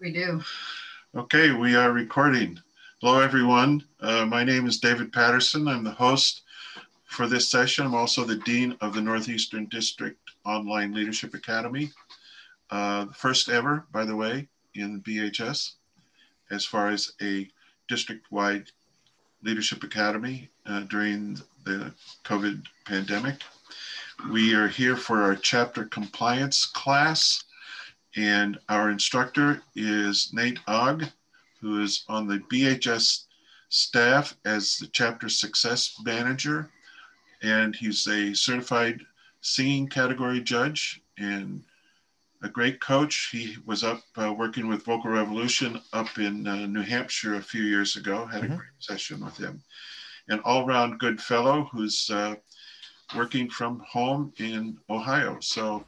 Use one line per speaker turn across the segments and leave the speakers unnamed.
We do.
Okay, we are recording. Hello, everyone. Uh, my name is David Patterson. I'm the host for this session. I'm also the Dean of the Northeastern District Online Leadership Academy. Uh, first ever, by the way, in BHS as far as a district-wide leadership academy uh, during the COVID pandemic. We are here for our chapter compliance class, and our instructor is Nate Ogg, who is on the BHS staff as the chapter success manager, and he's a certified singing category judge and a great coach. He was up uh, working with Vocal Revolution up in uh, New Hampshire a few years ago. Had mm-hmm. a great session with him. An all-round good fellow who's uh, working from home in Ohio. So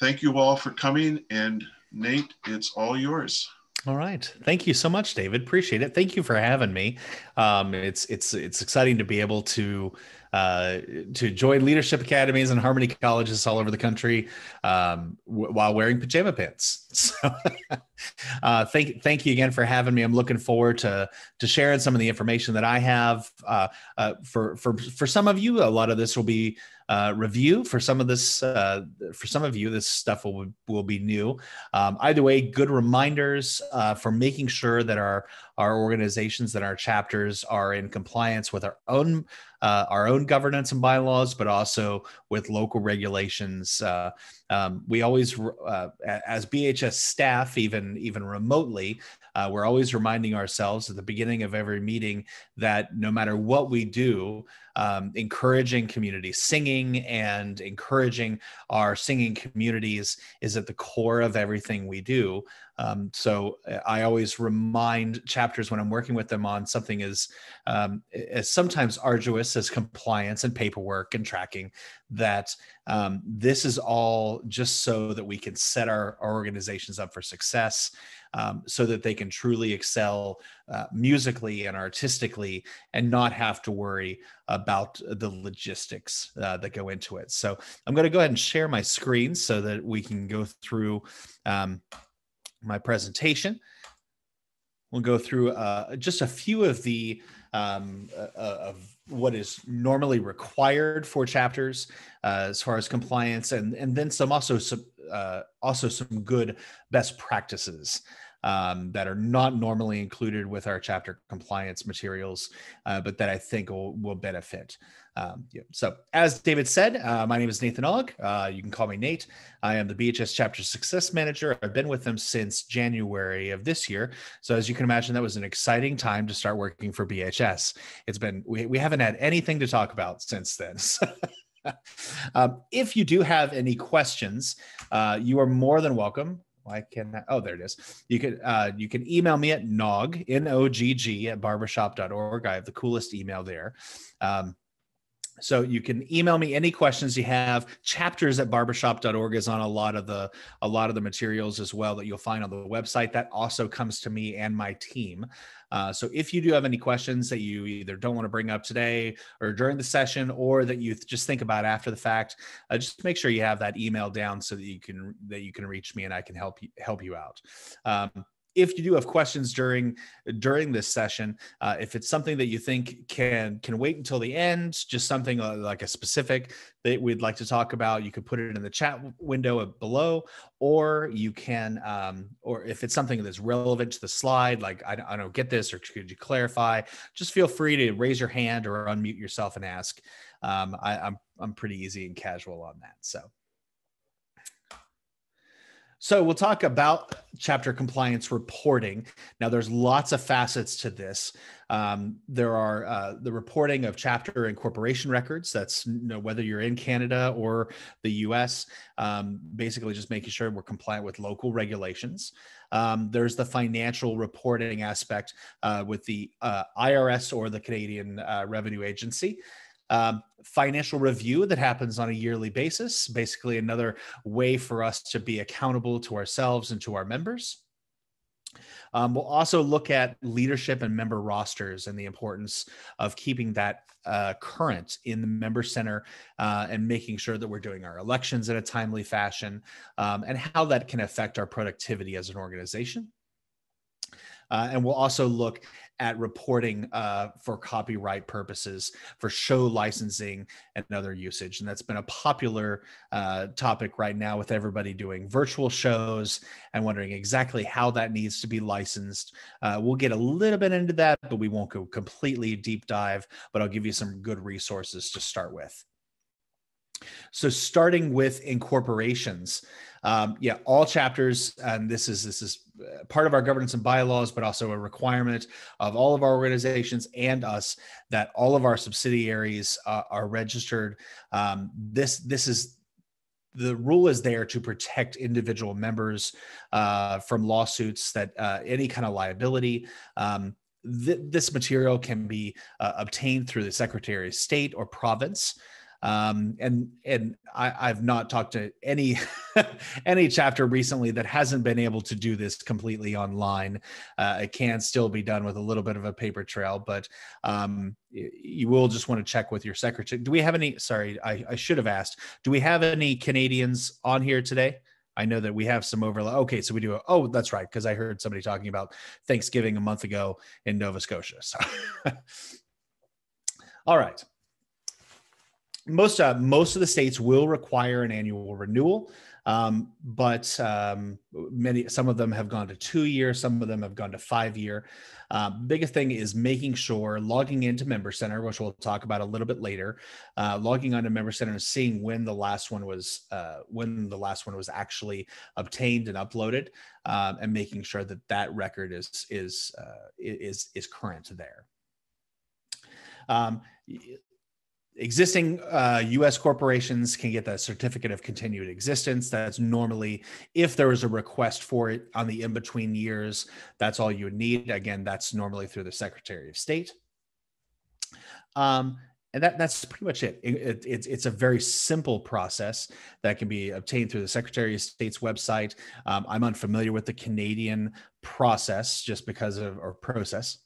thank you all for coming. And Nate, it's all yours.
All right. Thank you so much, David. Appreciate it. Thank you for having me. Um, it's it's it's exciting to be able to uh, to join leadership academies and harmony colleges all over the country um, w- while wearing pajama pants. So, uh, thank thank you again for having me. I'm looking forward to to sharing some of the information that I have. Uh, uh for for for some of you, a lot of this will be uh, review. For some of this, uh, for some of you, this stuff will will be new. Um, either way, good reminders uh, for making sure that our our organizations, that our chapters are in compliance with our own our own governance and bylaws, but also with local regulations. Um, we always, uh, as BHS staff, even even remotely, uh, we're always reminding ourselves at the beginning of every meeting that no matter what we do, um, encouraging community singing and encouraging our singing communities is at the core of everything we do. Um, so uh, I always remind chapters when I'm working with them on something as um, as sometimes arduous as compliance and paperwork and tracking that um, this is all just so that we can set our, our organizations up for success um, so that they can truly excel uh, musically and artistically and not have to worry about the logistics uh, that go into it. So I'm going to go ahead and share my screen so that we can go through um, my presentation. We'll go through uh, just a few of the um, uh, uh, of what is normally required for chapters uh, as far as compliance, and and then some also some uh, also some good best practices um, that are not normally included with our chapter compliance materials, uh, but that I think will, will benefit. Um, yeah. So, as David said, uh, my name is Nathan Ogg. Uh, you can call me Nate. I am the BHS Chapter Success Manager. I've been with them since January of this year. So, as you can imagine, that was an exciting time to start working for BHS. It's been, we, we haven't had anything to talk about since then. um, if you do have any questions, uh, you are more than welcome why can't I? Oh, there it is. You can uh, you can email me at nog n o g g at barbershop.org. I have the coolest email there. Um, so you can email me any questions you have. Chapters at barbershop.org is on a lot of the a lot of the materials as well that you'll find on the website. That also comes to me and my team. Uh, so if you do have any questions that you either don't want to bring up today or during the session or that you just think about after the fact uh, just make sure you have that email down so that you can that you can reach me and i can help you help you out. Um, if you do have questions during during this session uh, if it's something that you think can can wait until the end just something uh, like a specific that we'd like to talk about you could put it in the chat window below or you can um, or if it's something that's relevant to the slide like I, I don't get this or could you clarify just feel free to raise your hand or unmute yourself and ask. Um, I, I'm I'm pretty easy and casual on that so so we'll talk about chapter compliance reporting. Now, there's lots of facets to this. Um, there are uh, the reporting of chapter and corporation records. That's you know, whether you're in Canada or the U.S. Um, basically, just making sure we're compliant with local regulations. Um, there's the financial reporting aspect uh, with the uh, IRS or the Canadian uh, Revenue Agency um, financial review that happens on a yearly basis, basically, another way for us to be accountable to ourselves and to our members. Um, we'll also look at leadership and member rosters and the importance of keeping that uh, current in the member center uh, and making sure that we're doing our elections in a timely fashion um, and how that can affect our productivity as an organization. Uh, and we'll also look at reporting uh, for copyright purposes, for show licensing and other usage. And that's been a popular uh, topic right now with everybody doing virtual shows and wondering exactly how that needs to be licensed. Uh, we'll get a little bit into that, but we won't go completely deep dive, but I'll give you some good resources to start with. So starting with incorporations, um, yeah, all chapters, and this is this is part of our governance and bylaws, but also a requirement of all of our organizations and us that all of our subsidiaries uh, are registered. Um, this this is the rule is there to protect individual members uh, from lawsuits that uh, any kind of liability. Um, th- this material can be uh, obtained through the Secretary of State or province. Um, and and I, have not talked to any any chapter recently that hasn't been able to do this completely online. Uh, it can still be done with a little bit of a paper trail, but um, you will just want to check with your secretary. Do we have any? Sorry, I, I should have asked. Do we have any Canadians on here today? I know that we have some overlap. Okay, so we do. Oh, that's right, because I heard somebody talking about Thanksgiving a month ago in Nova Scotia. So, all right most uh, most of the states will require an annual renewal um, but um, many some of them have gone to two year some of them have gone to five year. Uh, biggest thing is making sure logging into member center which we'll talk about a little bit later uh, logging onto member center and seeing when the last one was uh, when the last one was actually obtained and uploaded um, and making sure that that record is is uh, is is current there. Um, existing uh, U.S. corporations can get that certificate of continued existence. That's normally if there was a request for it on the in between years. That's all you would need. Again, that's normally through the Secretary of State. Um, and that, that's pretty much it. It, it. It's it's a very simple process that can be obtained through the Secretary of State's website. Um, I'm unfamiliar with the Canadian process just because of or process.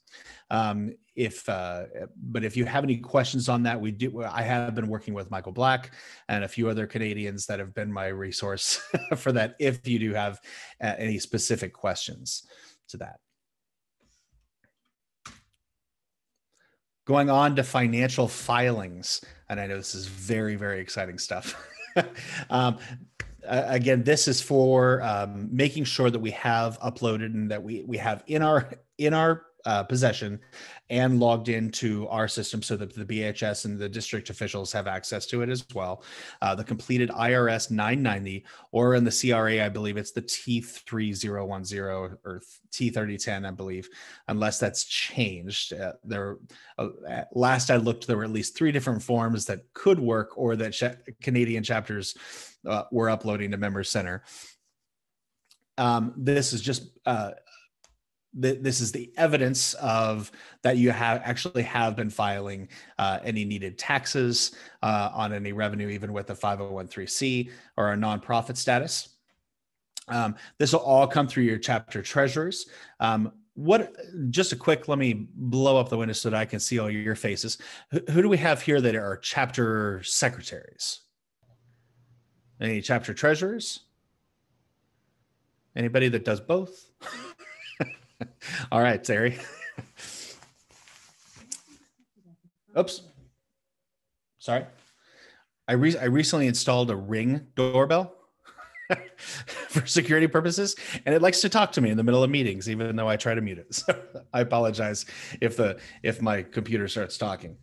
Um, if uh, but if you have any questions on that, we do. I have been working with Michael Black and a few other Canadians that have been my resource for that. If you do have uh, any specific questions to that. Going on to financial filings, and I know this is very very exciting stuff. um, again, this is for um, making sure that we have uploaded and that we we have in our in our uh, possession and logged into our system so that the BHS and the district officials have access to it as well. Uh, the completed IRS 990, or in the CRA, I believe it's the T3010 or T3010, I believe, unless that's changed. Uh, there, uh, last I looked, there were at least three different forms that could work or that ch- Canadian chapters uh, were uploading to Member Center. Um, this is just uh, this is the evidence of that you have actually have been filing uh, any needed taxes uh, on any revenue, even with a 501c or a nonprofit status. Um, this will all come through your chapter treasurers. Um, what just a quick let me blow up the window so that i can see all your faces who, who do we have here that are chapter secretaries any chapter treasurers anybody that does both All right, Terry. Oops. Sorry. I, re- I recently installed a ring doorbell for security purposes, and it likes to talk to me in the middle of meetings, even though I try to mute it. So I apologize if the if my computer starts talking.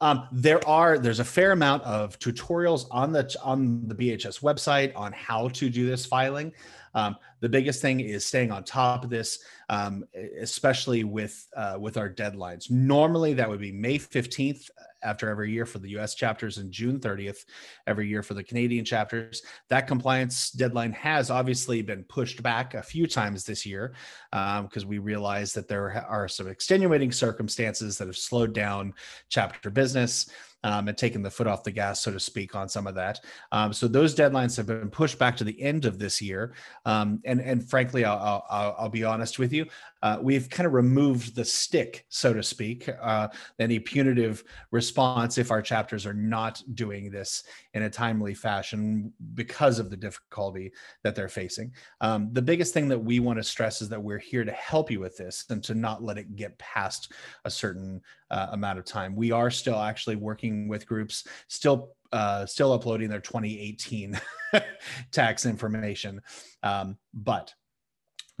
Um, there are there's a fair amount of tutorials on the on the BHS website on how to do this filing. Um, the biggest thing is staying on top of this, um, especially with uh, with our deadlines. Normally, that would be May 15th after every year for the US chapters and June 30th every year for the Canadian chapters. That compliance deadline has obviously been pushed back a few times this year because um, we realize that there are some extenuating circumstances that have slowed down chapter business. Um, and taking the foot off the gas, so to speak, on some of that. Um, so those deadlines have been pushed back to the end of this year. Um, and and frankly, I'll, I'll, I'll be honest with you, uh, we've kind of removed the stick, so to speak, uh, any punitive response if our chapters are not doing this in a timely fashion because of the difficulty that they're facing. Um, the biggest thing that we want to stress is that we're here to help you with this and to not let it get past a certain uh, amount of time. We are still actually working with groups, still uh, still uploading their 2018 tax information, um, but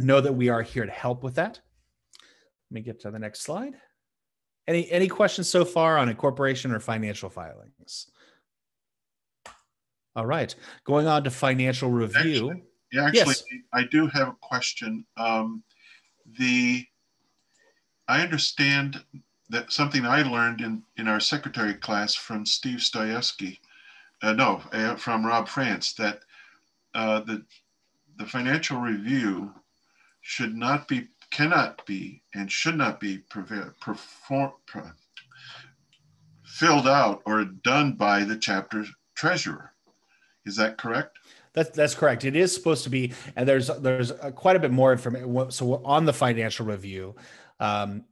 know that we are here to help with that. Let me get to the next slide. Any any questions so far on incorporation or financial filings? All right, going on to financial review.
Actually, yeah, actually, yes. I do have a question. Um, the I understand that something I learned in in our secretary class from Steve Stojewski, uh, no, uh, from Rob France, that uh, the the financial review should not be, cannot be, and should not be perform, filled out or done by the chapter treasurer. Is that correct?
That's that's correct. It is supposed to be, and there's there's quite a bit more information. So on the financial review, um,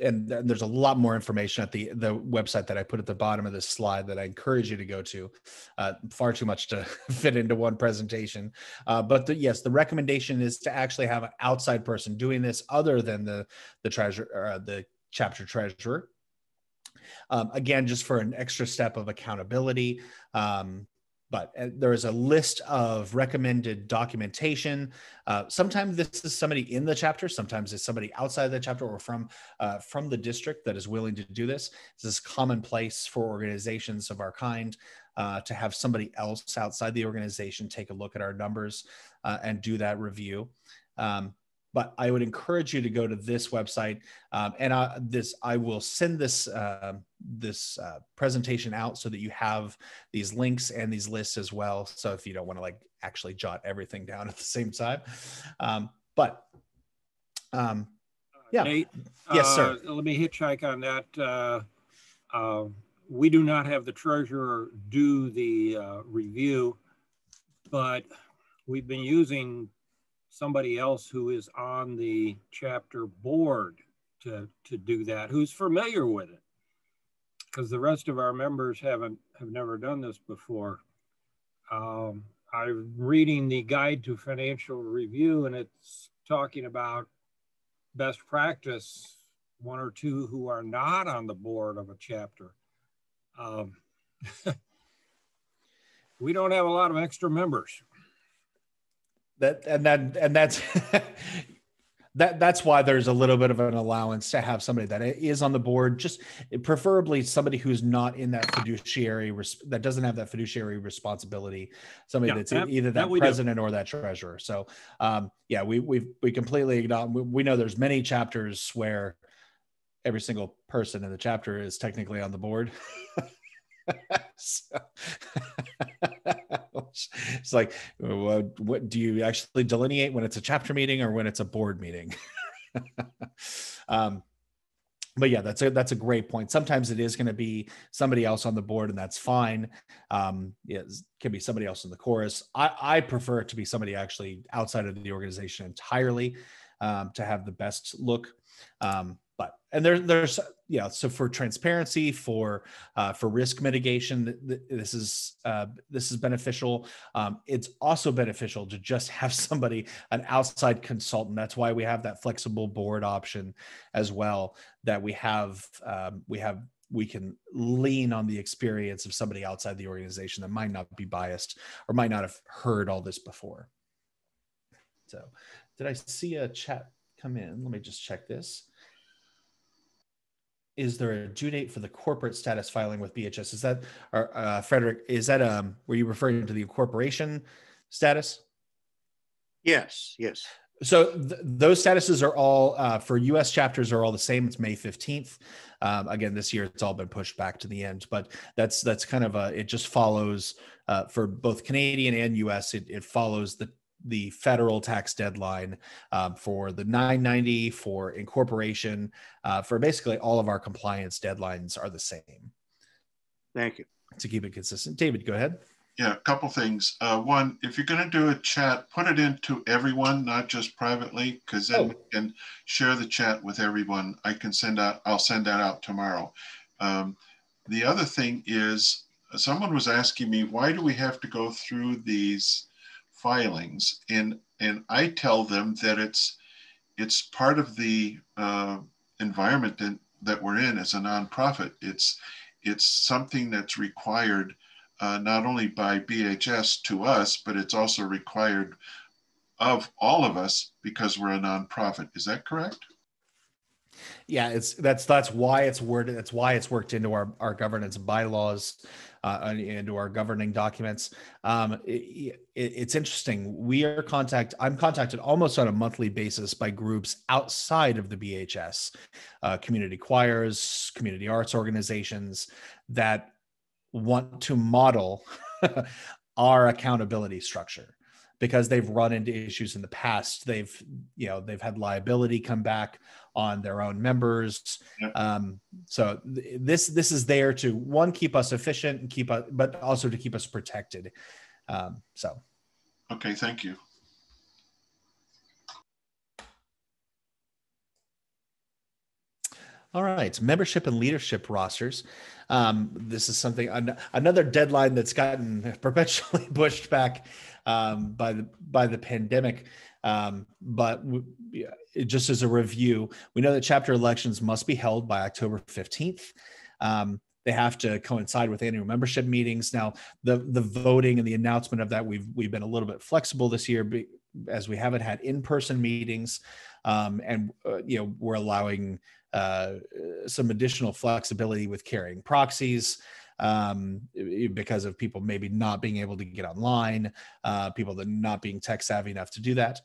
and there's a lot more information at the the website that I put at the bottom of this slide that I encourage you to go to. Uh, far too much to fit into one presentation, uh, but the, yes, the recommendation is to actually have an outside person doing this other than the the treasurer, uh, the chapter treasurer. Um, again, just for an extra step of accountability. Um, but uh, there is a list of recommended documentation. Uh, sometimes this is somebody in the chapter, sometimes it's somebody outside the chapter or from uh, from the district that is willing to do this. This is commonplace for organizations of our kind uh, to have somebody else outside the organization take a look at our numbers uh, and do that review. Um, but I would encourage you to go to this website. Um, and I, this, I will send this uh, this uh, presentation out so that you have these links and these lists as well. So if you don't want to like actually jot everything down at the same time, um, but um, yeah,
Nate, yes, sir. Uh, let me hitchhike on that. Uh, uh, we do not have the treasurer do the uh, review, but we've been using somebody else who is on the chapter board to, to do that, who's familiar with it. Because the rest of our members haven't have never done this before. Um, I'm reading the guide to financial review and it's talking about best practice, one or two who are not on the board of a chapter. Um, we don't have a lot of extra members
that and that and that's that that's why there's a little bit of an allowance to have somebody that is on the board just preferably somebody who's not in that fiduciary that doesn't have that fiduciary responsibility somebody yeah, that's that, either that, that president do. or that treasurer so um, yeah we we we completely acknowledge we, we know there's many chapters where every single person in the chapter is technically on the board so, it's like, what, what do you actually delineate when it's a chapter meeting or when it's a board meeting? um, but yeah, that's a that's a great point. Sometimes it is going to be somebody else on the board, and that's fine. Um, it can be somebody else in the chorus. I, I prefer it to be somebody actually outside of the organization entirely um, to have the best look. Um, but and there there's yeah so for transparency for uh, for risk mitigation this is uh, this is beneficial. Um, it's also beneficial to just have somebody an outside consultant. That's why we have that flexible board option as well that we have um, we have we can lean on the experience of somebody outside the organization that might not be biased or might not have heard all this before. So did i see a chat come in? Let me just check this is there a due date for the corporate status filing with BHS? Is that, or, uh, Frederick, is that, um, were you referring to the incorporation status?
Yes, yes.
So th- those statuses are all uh, for U.S. chapters are all the same. It's May fifteenth. Um, again, this year it's all been pushed back to the end, but that's that's kind of a it just follows uh, for both Canadian and U.S. It, it follows the the federal tax deadline um, for the 990 for incorporation uh, for basically all of our compliance deadlines are the same
Thank you.
To keep it consistent. David, go ahead.
Yeah, a couple things. Uh, one, if you're going to do a chat, put it into everyone, not just privately, because then oh. we can share the chat with everyone. I can send out, I'll send that out tomorrow. Um, the other thing is, someone was asking me, why do we have to go through these filings? And and I tell them that it's it's part of the uh, environment that, that we're in as a nonprofit. It's it's something that's required uh, not only by BHS to us, but it's also required of all of us because we're a nonprofit. Is that correct?
Yeah, it's that's that's why it's worded. That's why it's worked into our our governance bylaws, uh, into our governing documents. Um, it, it, it's interesting. We are contact. I'm contacted almost on a monthly basis by groups outside of the BHS, uh, community choirs, community arts organizations that want to model our accountability structure because they've run into issues in the past. They've you know they've had liability come back on their own members. Um, so th- this this is there to one keep us efficient and keep us but also to keep us protected. Um, so.
Okay thank you.
All right membership and leadership rosters. Um, this is something an, another deadline that's gotten perpetually pushed back um, by the by the pandemic. Um, but just as a review, we know that chapter elections must be held by October fifteenth. Um, they have to coincide with annual membership meetings. Now, the the voting and the announcement of that we've we've been a little bit flexible this year, be, as we haven't had in person meetings, um, and uh, you know we're allowing uh, some additional flexibility with carrying proxies um, because of people maybe not being able to get online, uh, people that not being tech savvy enough to do that.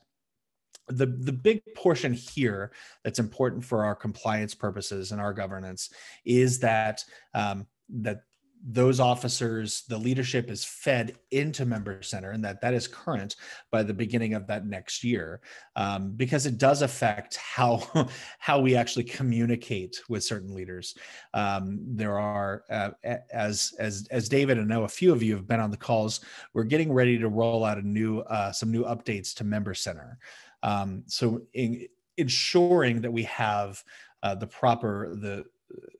The, the big portion here that's important for our compliance purposes and our governance is that um, that those officers the leadership is fed into member center and that that is current by the beginning of that next year um, because it does affect how how we actually communicate with certain leaders. Um, there are uh, as as as david and I know a few of you have been on the calls we're getting ready to roll out a new uh, some new updates to member center. Um, so in, ensuring that we have uh, the proper the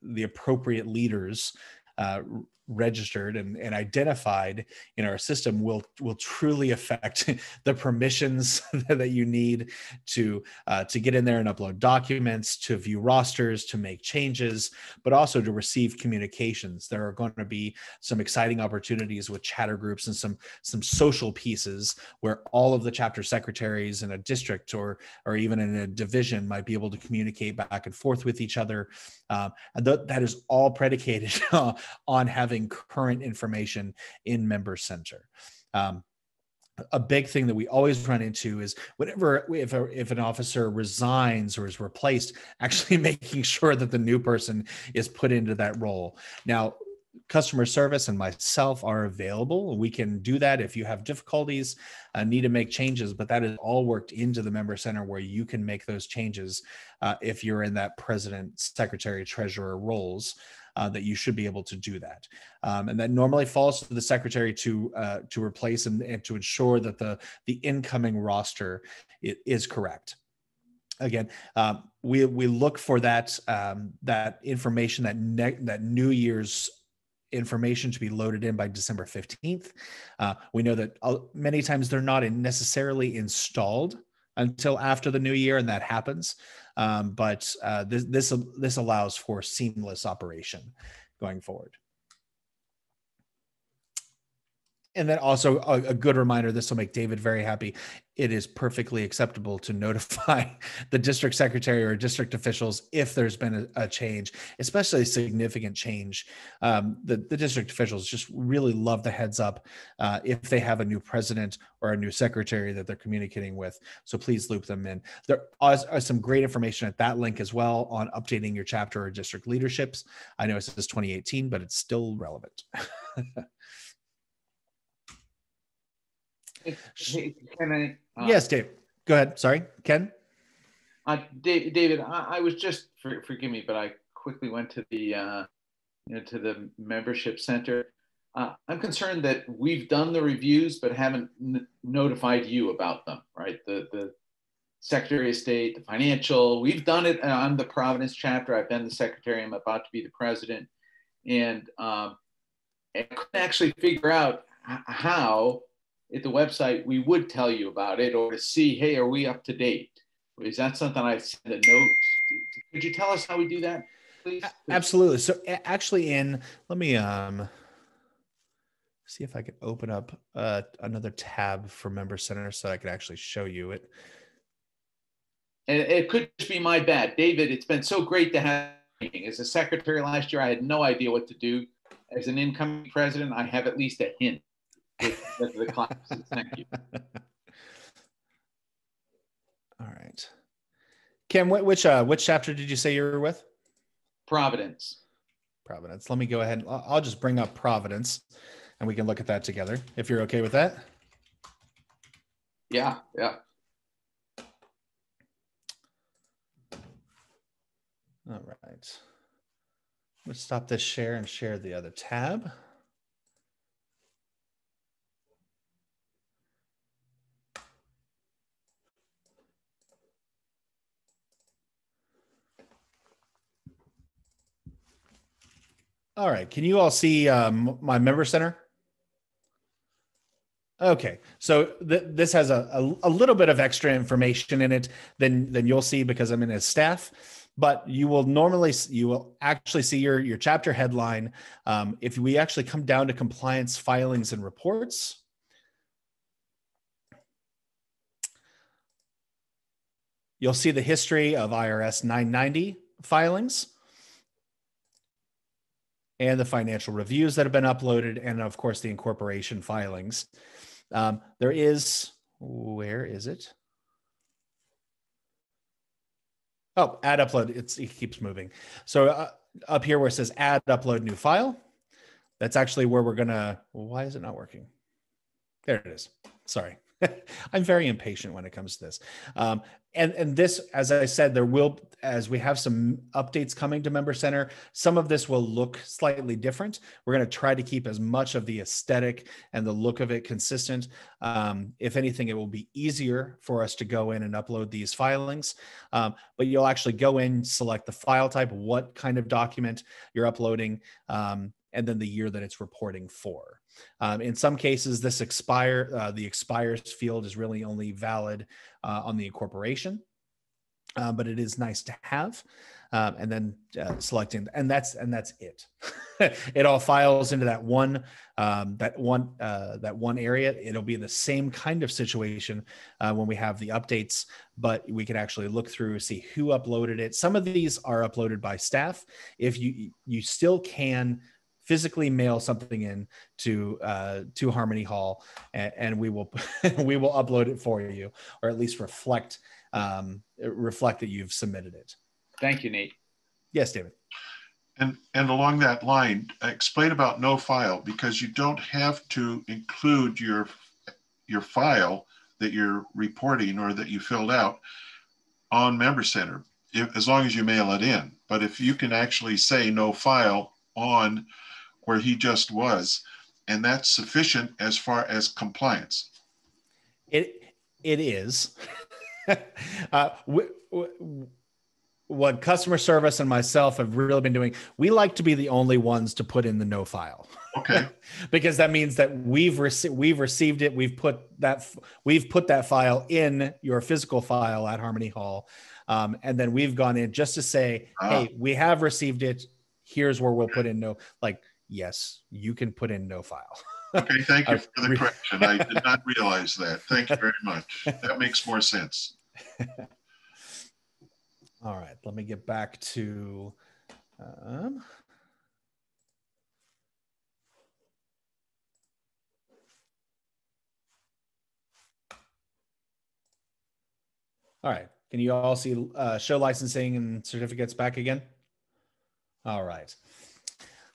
the appropriate leaders uh, registered and, and identified in our system will will truly affect the permissions that you need to uh, to get in there and upload documents to view rosters to make changes but also to receive communications. There are going to be some exciting opportunities with chatter groups and some some social pieces where all of the chapter secretaries in a district or or even in a division might be able to communicate back and forth with each other. Um, and th- that is all predicated on having current information in Member Center. Um, a big thing that we always run into is whenever if, a, if an officer resigns or is replaced actually making sure that the new person is put into that role now customer service and myself are available. We can do that if you have difficulties, uh, need to make changes, but that is all worked into the member center where you can make those changes uh, if you're in that president, secretary, treasurer roles. Uh, that you should be able to do that, um, and that normally falls to the secretary to uh, to replace and, and to ensure that the the incoming roster is correct again um, we we look for that um, that information that ne- that new year's information to be loaded in by December 15th. Uh, we know that uh, many times they're not necessarily installed until after the new year, and that happens. Um, but uh, this, this this allows for seamless operation going forward. And then also a, a good reminder this will make David very happy it is perfectly acceptable to notify the district secretary or district officials if there's been a, a change, especially a significant change. Um, the, the district officials just really love the heads up uh, if they have a new president or a new secretary that they're communicating with. So please loop them in. There are, are some great information at that link as well on updating your chapter or district leaderships. I know it says 2018, but it's still relevant.
Can I?
Uh, yes, Dave. Go ahead. Sorry, Ken.
Uh, Dave, David, I, I, was just for, forgive me, but I quickly went to the uh, you know, to the membership center. Uh, I'm concerned that we've done the reviews but haven't notified you about them, right? The, the Secretary of State, the financial, we've done it I'm the Providence chapter. I've been the secretary, I'm about to be the president. And um, I couldn't actually figure out how at the website we would tell you about it or to see, hey, are we up to date? Is that something I send a note? Could you tell us how we do that, please?
Absolutely. So actually in, let me um see if I can open up uh, another tab for Member Center so I could actually show you it.
And it could just be my bad. David, it's been so great to have you. As a secretary last year, I had no idea what to do. As an incoming president, I have at least a hint the classes. Thank you.
All right. Kim, which uh, which chapter did you say you were with?
Providence.
Providence. Let me go ahead. I'll just bring up Providence, and we can look at that together. If you're okay with that.
Yeah. Yeah.
All right. Let's stop this share and share the other tab. All right. Can you all see um, my member center? Okay, so th- this has a, a, a, little bit of extra information in it than than you'll see because I'm in as staff. But you will normally you will actually see your your chapter headline. Um, if we actually come down to compliance filings and reports, you'll see the history of IRS 990 filings and the financial reviews that have been uploaded, and of course, the incorporation filings. Um, there is, where is it? Oh, add upload. It's, it keeps moving. So uh, up here where it says add upload new file, that's actually where we're gonna, why is it not working? There it is. Sorry. I'm very impatient when it comes to this. Um, and and this, as I said, there will as we have some updates coming to Member Center. Some of this will look slightly different. We're going to try to keep as much of the aesthetic and the look of it consistent. Um, if anything, it will be easier for us to go in and upload these filings. Um, but you'll actually go in, select the file type, what kind of document you're uploading, um, and then the year that it's reporting for. Um, in some cases, this expire uh, the expires field is really only valid uh, on the incorporation, uh, but it is nice to have. Um, and then uh, selecting, and that's and that's it. it all files into that one um, that one uh, that one area. It'll be the same kind of situation uh, when we have the updates, but we can actually look through see who uploaded it. Some of these are uploaded by staff. If you you still can physically mail something in to uh, to Harmony Hall, and, and we will we will upload it for you, or at least reflect um, reflect that you've submitted it.
Thank you, Nate.
Yes, David.
And and along that line, explain about no file because you don't have to include your your file that you're reporting or that you filled out on Member Center, if, as long as you mail it in. But if you can actually say no file on where he just was. And that's sufficient as far as compliance.
It it is. uh, w- w- what customer service and myself have really been doing, we like to be the only ones to put in the no file.
Okay.
because that means that we've received we've received it, we've put that we've put that file in your physical file at Harmony Hall, um, and then we've gone in just to say, ah. hey, we have received it. Here's where we'll put in no like yes, you can put in no file.
okay, thank you for the correction. I did not realize that. Thank you very much. That makes more sense.
All right, let me get back to. Um, all right, can you all see uh, show licensing and certificates back again? All right.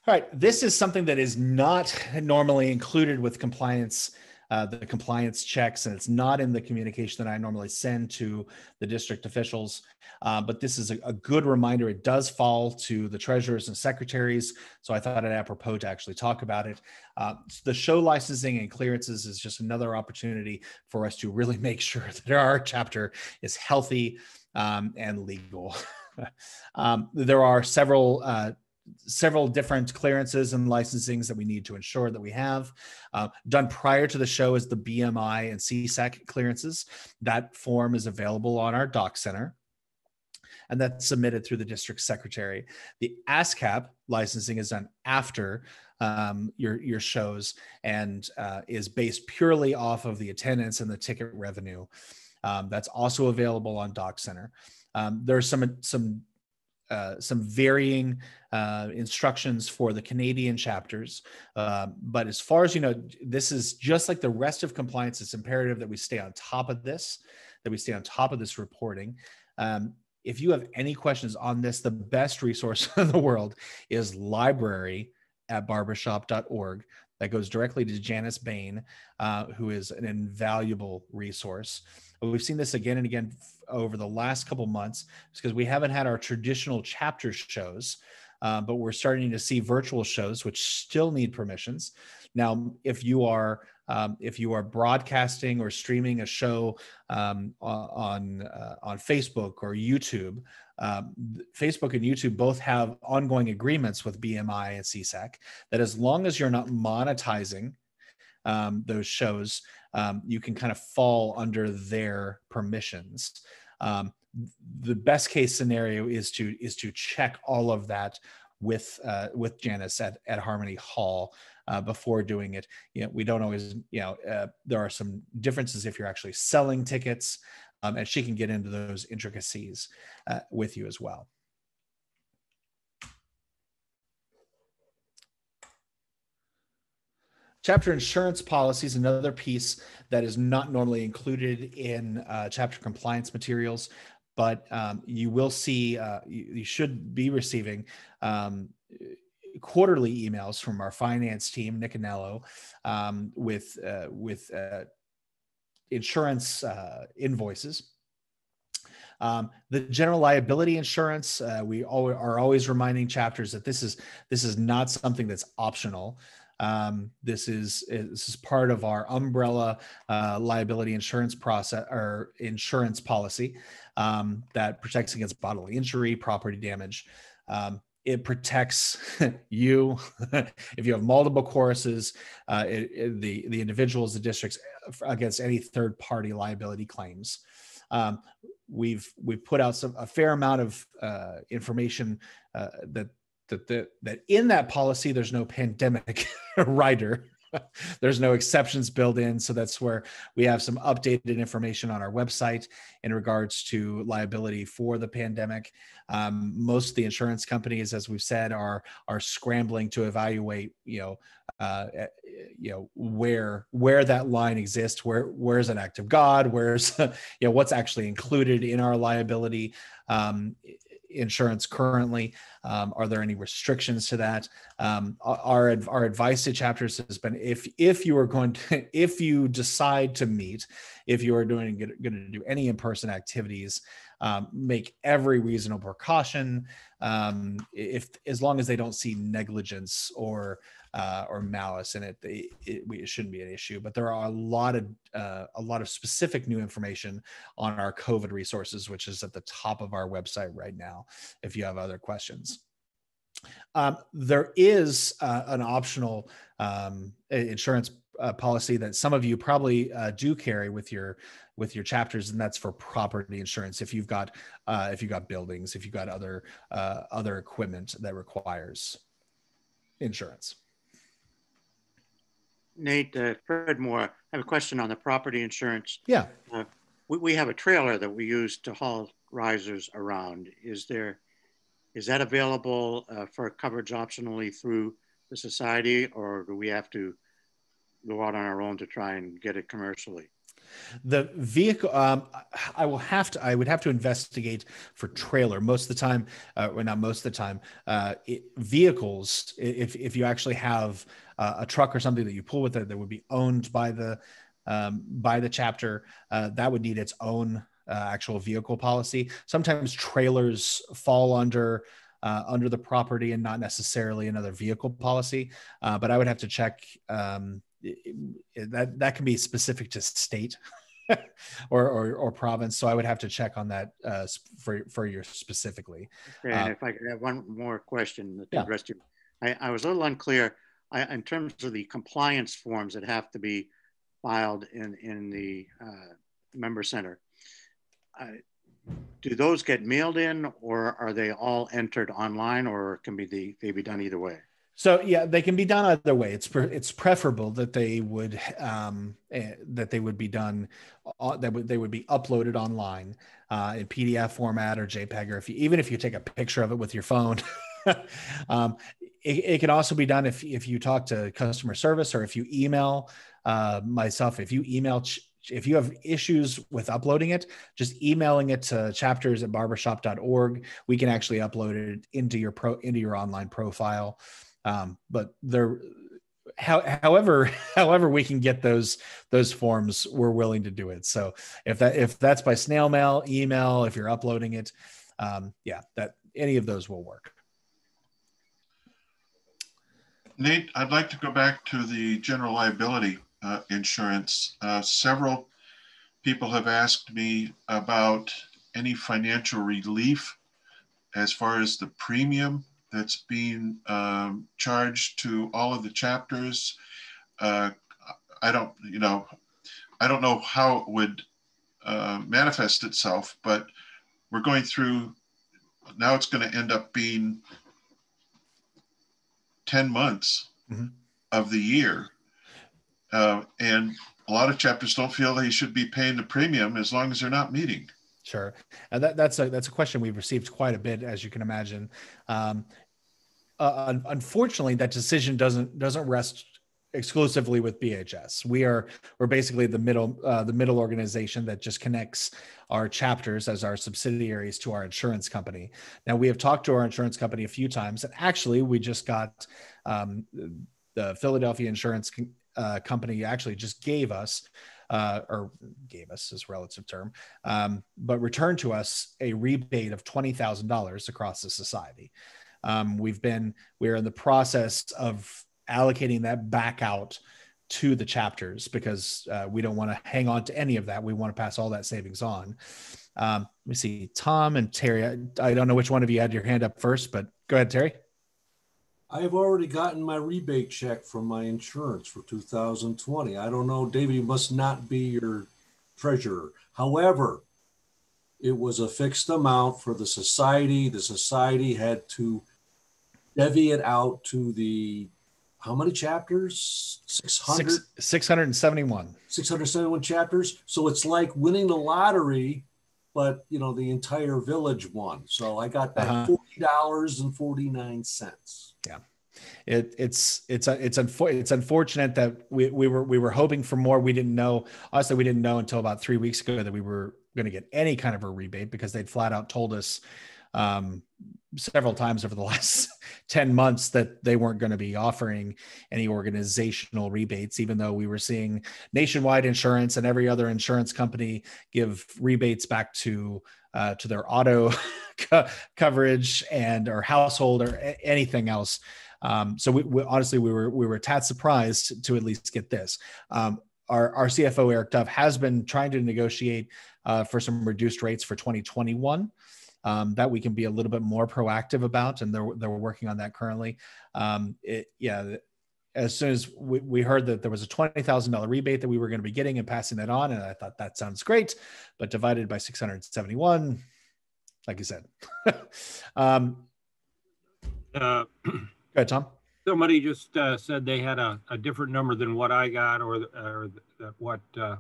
All right, this is something that is not normally included with compliance uh, the compliance checks, and it's not in the communication that I normally send to the district officials. Uh, but this is a, a, good reminder. It does fall to the treasurers and secretaries, so I thought it apropos to actually talk about it. Uh, the show licensing and clearances is just another opportunity for us to really make sure that our chapter is healthy um, and legal. um, there are several uh, several different clearances and licensings that we need to ensure that we have. Uh, done prior to the show is the BMI and SESAC clearances. That form is available on our doc center and that's submitted through the district secretary. The ASCAP licensing is done after um, your your shows and uh, is based purely off of the attendance and the ticket revenue. Um, that's also available on Doc Center. Um, there's some some uh, some varying uh, instructions for the Canadian chapters. Uh, but as far as you know, this is just like the rest of compliance. It's imperative that we stay on top of this, that we stay on top of this reporting. Um, if you have any questions on this, the best resource in the world is library at barbershop.org. That goes directly to Janice Bain, uh, who is an invaluable resource. We've seen this again and again over the last couple months because we haven't had our traditional chapter shows, uh, but we're starting to see virtual shows which still need permissions. Now, if you are um, if you are broadcasting or streaming a show um, on uh, on Facebook or YouTube, um, Facebook and YouTube both have ongoing agreements with BMI and SESAC that as long as you're not monetizing um, those shows, um, you can kind of fall under their permissions. Um, the best case scenario is to is to check all of that with uh, with Janice at, at Harmony Hall uh, before doing it. You know, we don't always, you know, uh, there are some differences if you're actually selling tickets, um, and she can get into those intricacies uh, with you as well. Chapter insurance policy is another piece that is not normally included in uh, chapter compliance materials, but um, you will see, uh, you, you, should be receiving um, quarterly emails from our finance team, Nicanello, um, with, uh, with uh, insurance uh, invoices. Um, the general liability insurance, uh, we are always reminding chapters that this is this is not something that's optional. Um, this is this is part of our umbrella uh, liability insurance process or insurance policy um, that protects against bodily injury, property damage. Um, it protects you if you have multiple choruses, uh, it, it, the the individuals, the districts against any third party liability claims. Um, we've we've put out some a fair amount of uh, information uh, that that the, that in that policy there's no pandemic rider there's no exceptions built in. So that's where we have some updated information on our website in regards to liability for the pandemic. Um, most of the insurance companies as we've said are are scrambling to evaluate you know uh, eh, you know where where that line exists. Where where's an act of god? Where's you know what's actually included in our liability? Um, insurance currently? Um, are there any restrictions to that? Um, our our advice to chapters has been if if you are going to if you decide to meet, if you are doing going to do any in person activities, um, make every reasonable precaution. Um, if as long as they don't see negligence or uh, or malice in it, it, it, shouldn't be an issue. But there are a lot of uh, a lot of specific new information on our COVID resources, which is at the top of our website right now. If you have other questions. Um, there is uh, an optional um, insurance uh, policy that some of you probably uh, do carry with your with your chapters, and that's for property insurance. If you've got uh, if you've got buildings, if you've got other uh, other equipment that requires insurance.
Nate, uh, Fred Moore, I have a question on the property insurance.
Yeah.
Uh, we, we have a trailer that we use to haul risers around. Is there, is that available uh, for coverage optionally through the society or do we have to go out on our own to try and get it commercially?
The vehicle, um, I will have to, I would have to investigate for trailer most of the time, uh, or not most of the time. Uh, it, vehicles, if if you actually have uh, a truck or something that you pull with it that would be owned by the um, by the chapter, uh, that would need its own uh, actual vehicle policy. Sometimes trailers fall under uh, under the property and not necessarily another vehicle policy. Uh, but I would have to check um, that that can be specific to state or, or, or province. So I would have to check on that uh, for for you specifically.
And uh, if I could have one more question to yeah. rest you, I, I was a little unclear I, in terms of the compliance forms that have to be filed in in the uh, member center. I, do those get mailed in or are they all entered online or can be the, they be done either way?
So yeah, they can be done either way. It's pre- it's preferable that they would um, eh, that they would be done uh, that would they would be uploaded online uh, in PDF format or JPEG or if you, even if you take a picture of it with your phone. um, it, it, can also be done if if you talk to customer service or if you email uh, myself. If you email if you have issues with uploading it, just emailing it to chapters at barbershop.org. We can actually upload it into your pro into your online profile. Um, but there, how, however, however we can get those those forms, we're willing to do it. So if that if that's by snail mail, email, if you're uploading it, um, yeah, that any of those will work.
Nate, I'd like to go back to the general liability uh, insurance. Uh, several people have asked me about any financial relief as far as the premium that's being um, charged to all of the chapters. Uh, I don't, you know, I don't know how it would uh, manifest itself, but we're going through, now it's going to end up being 10 months mm-hmm. of the year uh, and a lot of chapters don't feel they should be paying the premium as long as they're not meeting.
Sure, and that, that's a that's a question we've received quite a bit, as you can imagine. Um, uh, unfortunately, that decision doesn't doesn't rest exclusively with BHS. We are we're basically the middle uh, the middle organization that just connects our chapters as our subsidiaries to our insurance company. Now we have talked to our insurance company a few times, and actually we just got um, the Philadelphia Insurance uh, company actually just gave us, uh, or gave us is relative term, um, but returned to us a rebate of twenty thousand dollars across the society. Um, we've been we're in the process of allocating that back out to the chapters because uh, we don't want to hang on to any of that. We want to pass all that savings on. Um, let me see, Tom and Terry. I, I don't know which one of you had your hand up first, but go ahead, Terry.
I have already gotten my rebate check from my insurance for 2020. I don't know, David, you must not be your treasurer. However, it was a fixed amount for the society. The society had to levy it out to the how many chapters? 600? Six,
671.
671 chapters. So it's like winning the lottery, but you know, the entire village won. So I got that uh-huh. $40.49
yeah it, it's it's it's unfo- it's unfortunate that we, we were we were hoping for more we didn't know honestly we didn't know until about three weeks ago that we were going to get any kind of a rebate because they'd flat out told us um, several times over the last 10 months that they weren't going to be offering any organizational rebates even though we were seeing nationwide insurance and every other insurance company give rebates back to uh, to their auto co- coverage and or household or a- anything else. Um, so we, we, honestly we were we were tad surprised to at least get this. Um, our, our CFO Eric Dove has been trying to negotiate uh, for some reduced rates for 2021. Um, that we can be a little bit more proactive about, and they're they're working on that currently. Um, it, yeah, as soon as we, we heard that there was a twenty thousand dollar rebate that we were going to be getting and passing that on, and I thought that sounds great, but divided by six hundred seventy one, like you said. um, uh, Go ahead, Tom.
Somebody just uh, said they had a, a, different number than what I got or, or what uh,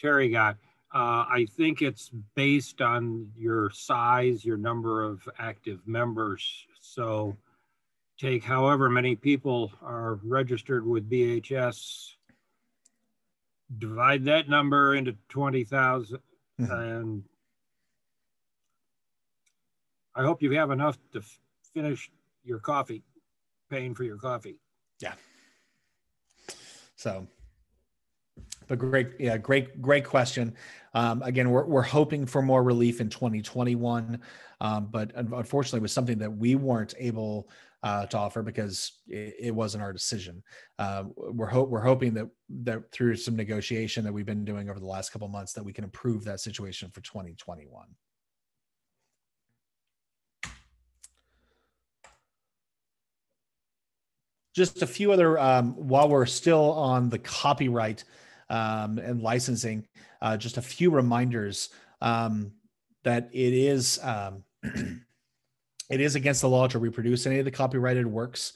Terry got. Uh, I think it's based on your size, your number of active members. So take however many people are registered with BHS divide that number into 20,000 mm-hmm. and I hope you have enough to f- finish your coffee, paying for your coffee.
Yeah. So, but great, yeah, great, great question. Um, again, we're, we're hoping for more relief in 2021, um, but unfortunately, it was something that we weren't able uh, to offer because it, it, wasn't our decision. Uh, we're hope we're hoping that that through some negotiation that we've been doing over the last couple months that we can improve that situation for 2021. Just a few other um, while we're still on the copyright um, and licensing, uh, just a few reminders um, that it is. Um, It is against the law to reproduce any of the copyrighted works,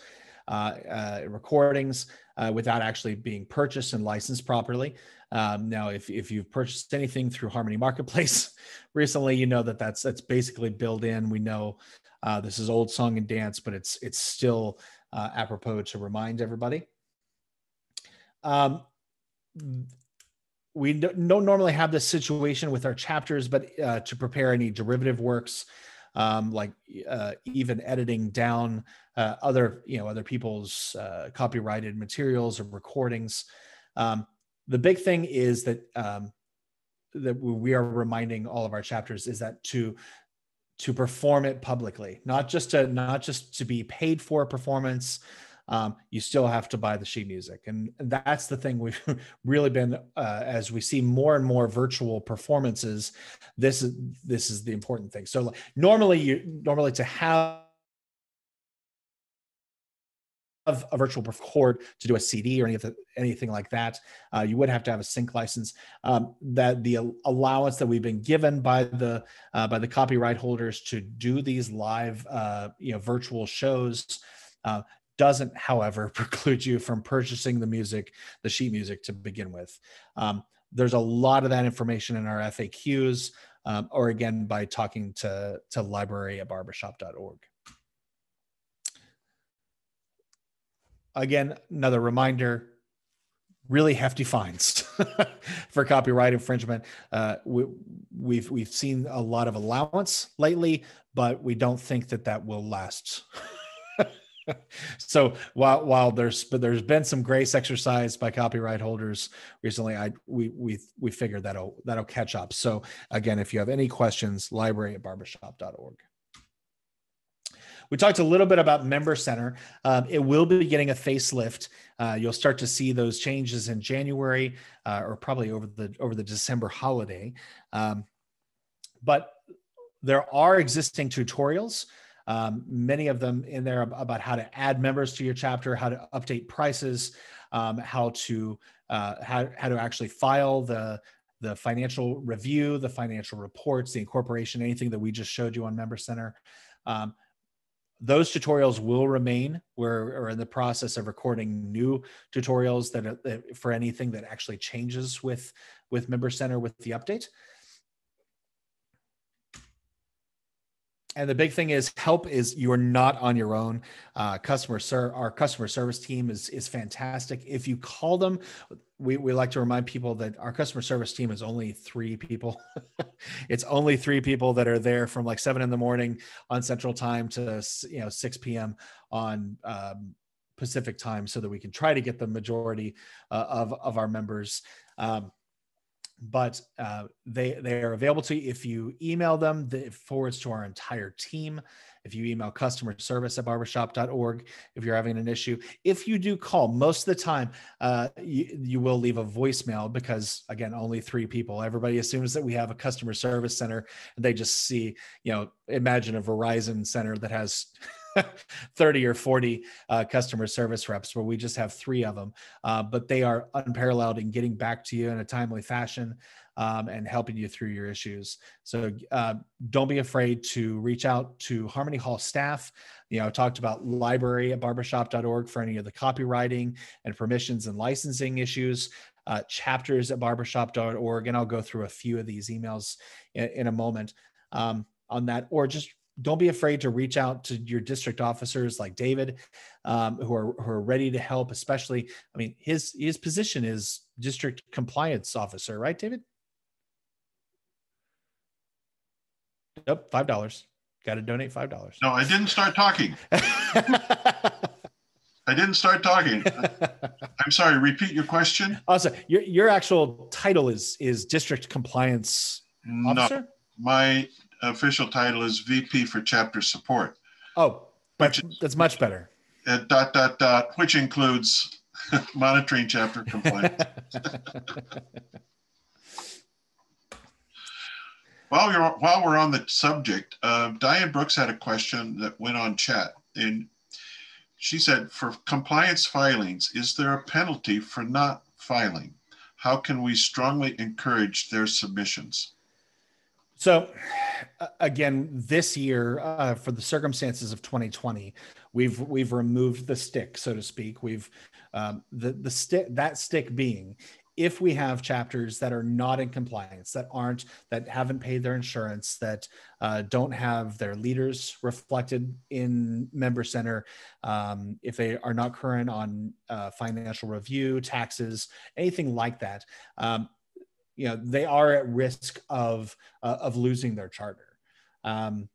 uh, uh, recordings, uh, without actually being purchased and licensed properly. Um, now, if, if you've purchased anything through Harmony Marketplace recently, you know that that's that's basically built in. We know uh, this is old song and dance, but it's it's still uh, apropos to remind everybody. Um, we don't normally have this situation with our chapters, but uh, to prepare any derivative works um, like uh, even editing down uh, other you know other people's uh, copyrighted materials or recordings. Um, the big thing is that um, that we are reminding all of our chapters is that to to perform it publicly, not just to not just to be paid for a performance, um, you still have to buy the sheet music. And that's the thing we've really been, uh, as we see more and more virtual performances, this is, this is the important thing. So normally you, normally to have a virtual record to do a CD or any the, anything like that, uh, you would have to have a sync license. Um, that the allowance that we've been given by the uh, by the copyright holders to do these live, uh, you know, virtual shows uh, doesn't, however, preclude you from purchasing the music, the sheet music to begin with. Um, there's a lot of that information in our FAQs, um, or again by talking to, to library at barbershop.org. Again, another reminder really hefty fines for copyright infringement. Uh, we, we've we've seen a lot of allowance lately, but we don't think that that will last so while while there's but there's been some grace exercised by copyright holders recently i we we we figured that'll that'll catch up. So again if you have any questions library at barbershop.org we talked a little bit about member center. Um, it will be getting a facelift. Uh, you'll start to see those changes in january uh, or probably over the over the december holiday. Um, but there are existing tutorials um, many of them in there about how to add members to your chapter, how to update prices, um, how to uh, how, how to actually file the the financial review, the financial reports, the incorporation, anything that we just showed you on Member Center. Um, those tutorials will remain. We're, we're, in the process of recording new tutorials that, that for anything that actually changes with with Member Center with the update. And the big thing is help is you're not on your own. Uh, customer ser- our customer service team is is fantastic. If you call them we, we like to remind people that our customer service team is only three people. It's only three people that are there from like seven in the morning on central time to you know 6 p.m on um, pacific time so that we can try to get the majority uh, of of our members. Um, but uh, they they are available to you if you email them. It forwards to our entire team. If you email customer service at barbershop.org, if you're having an issue, if you do call, most of the time uh, you, you will leave a voicemail because again, only three people. Everybody assumes that we have a customer service center, and they just see, you know, imagine a Verizon center that has 30 or 40 uh, customer service reps where we just have three of them uh, but they are unparalleled in getting back to you in a timely fashion um, and helping you through your issues. So uh, don't be afraid to reach out to harmony hall staff. You know I talked about library at barbershop.org for any of the copywriting and permissions and licensing issues uh, chapters at barbershop.org and i'll go through a few of these emails in, in a moment. Um, on that or just don't be afraid to reach out to your district officers like David, um, who are who are ready to help. Especially, I mean, his his position is district compliance officer, right, David? Yep, five dollars. Got to donate five dollars.
No, I didn't start talking. I didn't start talking. I'm sorry. Repeat your question.
Also, your your actual title is is district compliance officer. No,
my official title is VP for chapter support.
Oh, which, that's much better.
Uh, dot dot dot, which includes monitoring chapter compliance. while we're while we're on the subject, uh, Diane Brooks had a question that went on chat, and she said, "For compliance filings, is there a penalty for not filing? How can we strongly encourage their submissions?"
So, again, this year, uh, for the circumstances of 2020, we've we've removed the stick, so to speak. We've um, the the stick that stick being if we have chapters that are not in compliance, that aren't, that haven't paid their insurance, that uh, don't have their leaders reflected in Member Center, um, if they are not current on uh, financial review, taxes, anything like that, um, you know they are at risk of uh, of losing their charter. Um,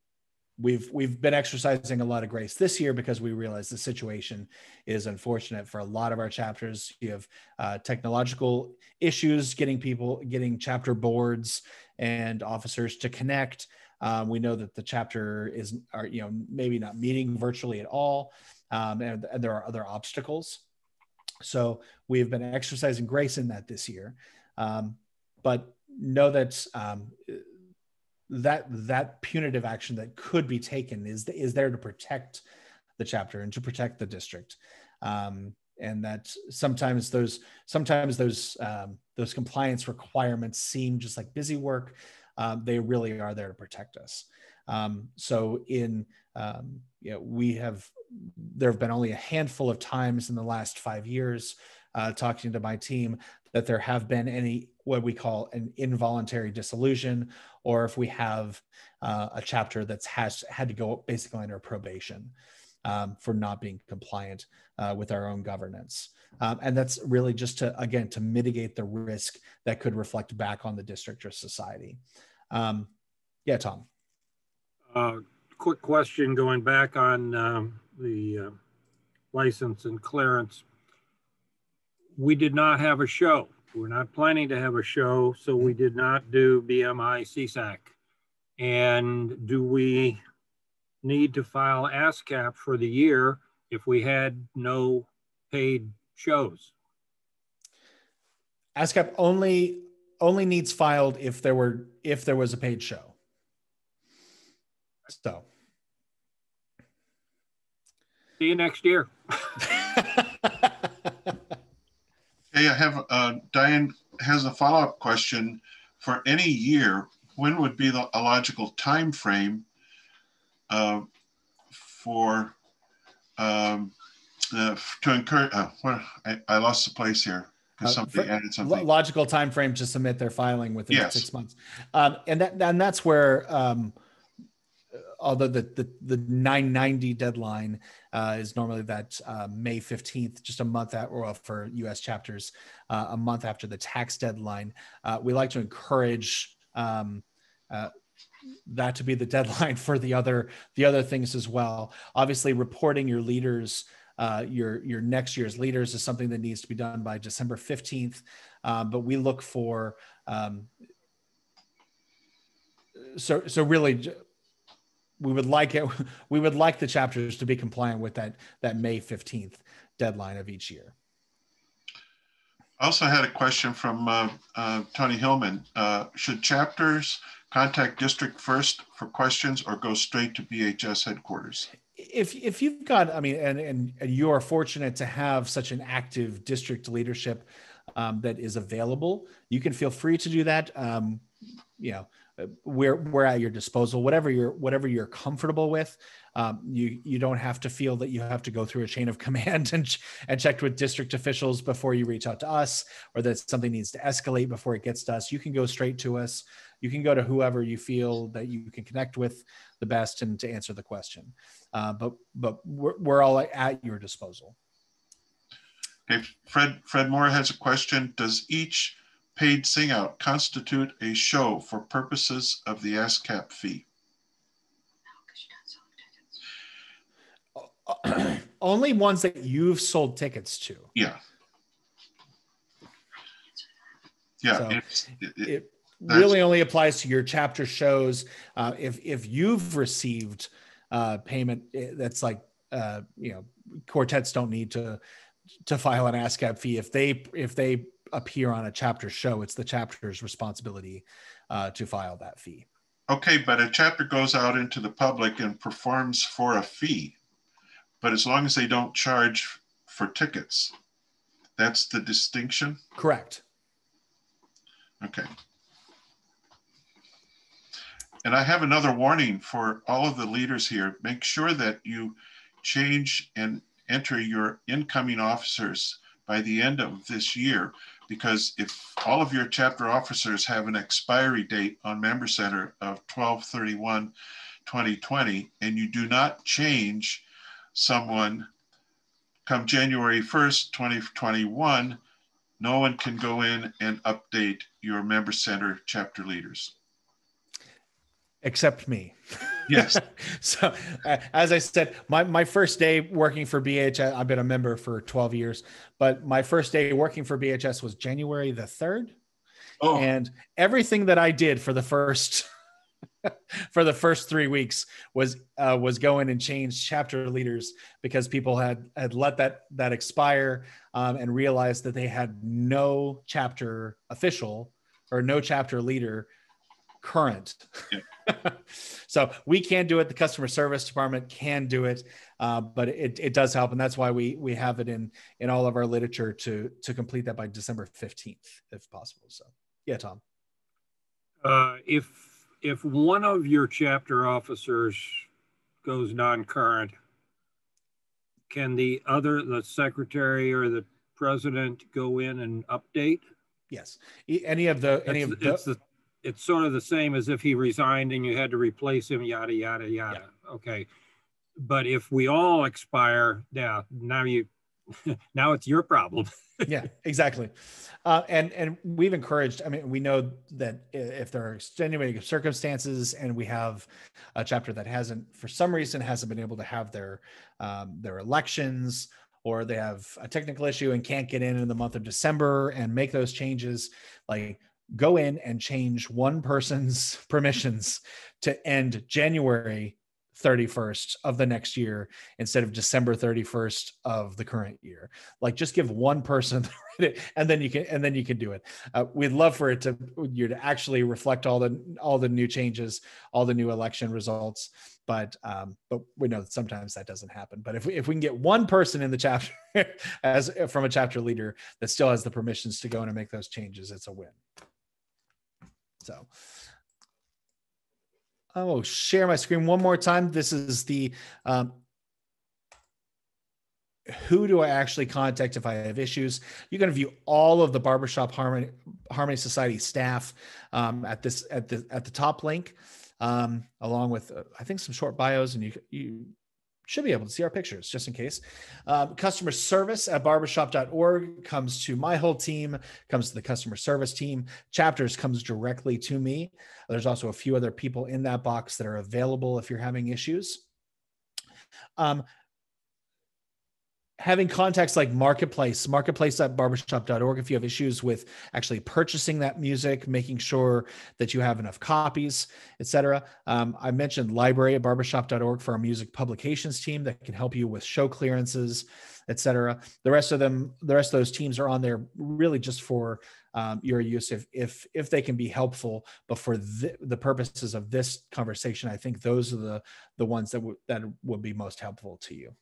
we've we've been exercising a lot of grace this year because we realize the situation is unfortunate for a lot of our chapters. You have uh, technological issues getting people getting chapter boards and officers to connect. Um, we know that the chapter is are you know maybe not meeting virtually at all, um, and, and there are other obstacles. So we have been exercising grace in that this year. Um, but know that um, that that punitive action that could be taken is is there to protect the chapter and to protect the district. Um, and that sometimes those sometimes those um, those compliance requirements seem just like busy work. Um, they really are there to protect us. Um, so in um, you know, we have there have been only a handful of times in the last five years uh, talking to my team that there have been any what we call an involuntary dissolution, or if we have uh, a chapter that's has had to go basically under probation um, for not being compliant uh, with our own governance. Um, and that's really just to again to mitigate the risk that could reflect back on the district or society. Um, yeah, Tom.
Quick question going back on um, the uh, license and clearance we did not have a show. We're not planning to have a show, so we did not do BMI SESAC. And do we need to file ASCAP for the year if we had no paid shows?
ASCAP only only needs filed if there were if there was a paid show. So
see you next year.
Hey, I have uh, Diane has a follow up question. For any year, when would be the, a logical time frame uh, for um, uh, to encourage? Uh, what, I, I, lost the place here. Uh, something added something.
Logical time frame to submit their filing within yes. six months, um, and that and that's where. Um, although the, the, the 990 deadline uh, is normally that uh, May 15th, just a month at, or for US chapters, uh, a month after the tax deadline, uh, we like to encourage um, uh, that to be the deadline for the other the other things as well. Obviously, reporting your leaders. Uh, your your next year's leaders is something that needs to be done by December 15th, um, but we look for um, so so really we would like it we would like the chapters to be compliant with that that may 15th deadline of each year
I also had a question from uh, uh, Tony Hillman. Uh, should chapters contact district first for questions or go straight to BHS headquarters?
If, if you've got, I mean, and, and, and you are fortunate to have such an active district leadership um, that is available, you can feel free to do that. Um, you know, we're we're at your disposal. Whatever you're whatever you're comfortable with, um, you you don't have to feel that you have to go through a chain of command and and check with district officials before you reach out to us, or that something needs to escalate before it gets to us. You can go straight to us. You can go to whoever you feel that you can connect with the best and to answer the question. Uh, but but we're, we're all at your disposal.
Okay, Fred Fred Moore has a question. Does each paid sing out constitute a show for purposes of the ASCAP fee?
Only ones that you've sold tickets to.
Yeah. Yeah.
So it, it really only applies to your chapter shows. Uh, if if you've received uh, payment, eh, that's like uh, you know quartets don't need to to file an ASCAP fee if they if they appear on a chapter show. It's the chapter's responsibility uh, to file that fee.
Okay, but a chapter goes out into the public and performs for a fee, but as long as they don't charge for tickets, that's the distinction.
Correct.
Okay. And I have another warning for all of the leaders here. Make sure that you change and enter your incoming officers by the end of this year because if all of your chapter officers have an expiry date on member center of 1231 2020 and you do not change someone come January 1st 2021 no one can go in and update your member center chapter leaders.
Except me
yes
so uh, as i said my, my first day working for bh i've been a member for 12 years but my first day working for bhs was january the 3rd oh. and everything that i did for the first for the first three weeks was uh, was going and change chapter leaders because people had had let that that expire um, and realized that they had no chapter official or no chapter leader current. Yeah. so we can do it. The customer service department can do it, uh, but it, it does help, and that's why we we have it in in all of our literature to to complete that by December fifteenth, if possible. So yeah, Tom.
Uh, if if one of your chapter officers goes non-current, can the other, the secretary or the president, go in and update?
Yes. Any of the any
it's,
of the,
it's the it's sort of the same as if he resigned and you had to replace him, yada yada yada. Yeah. Okay, but if we all expire, yeah, now you, now it's your problem.
yeah, exactly. Uh, and and we've encouraged. I mean, we know that if there are extenuating circumstances, and we have a chapter that hasn't, for some reason, hasn't been able to have their um, their elections, or they have a technical issue and can't get in in the month of December and make those changes, like go in and change one person's permissions to end January 31st of the next year instead of December 31st of the current year. Like just give one person and then you can and then you can do it. Uh, we'd love for it to you to actually reflect all the all the new changes, all the new election results. But um, but we know that sometimes that doesn't happen. But if we, if we can get one person in the chapter as from a chapter leader that still has the permissions to go in and make those changes, it's a win. So I will share my screen one more time. This is the um, who do I actually contact if I have issues? You can view all of the Barbershop Harmony, Harmony Society staff um, at this at the at the top link, um, along with uh, I think some short bios, and you you should be able to see our pictures just in case. Um, customer service at barbershop.org comes to my whole team, comes to the customer service team. Chapters comes directly to me. There's also a few other people in that box that are available if you're having issues. Um, having contacts like marketplace marketplace at barbershop.org if you have issues with actually purchasing that music making sure that you have enough copies etc um, i mentioned library at barbershop.org for our music publications team that can help you with show clearances etc the rest of them the rest of those teams are on there really just for um, your use if if if they can be helpful. But for the, the purposes of this conversation i think those are the the ones that would that would be most helpful to you